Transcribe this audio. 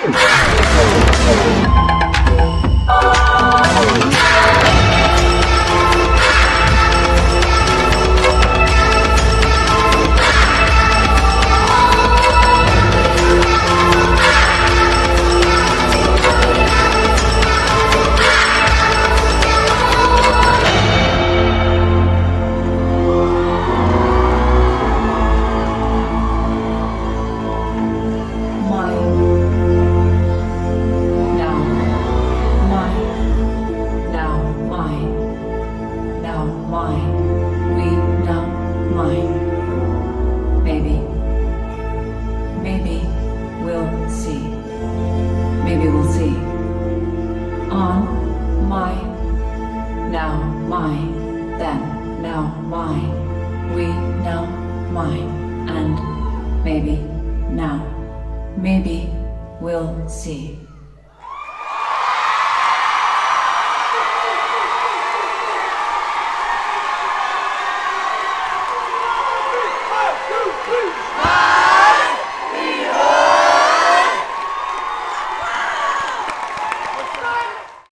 Oh, my God. And maybe now, maybe we'll see.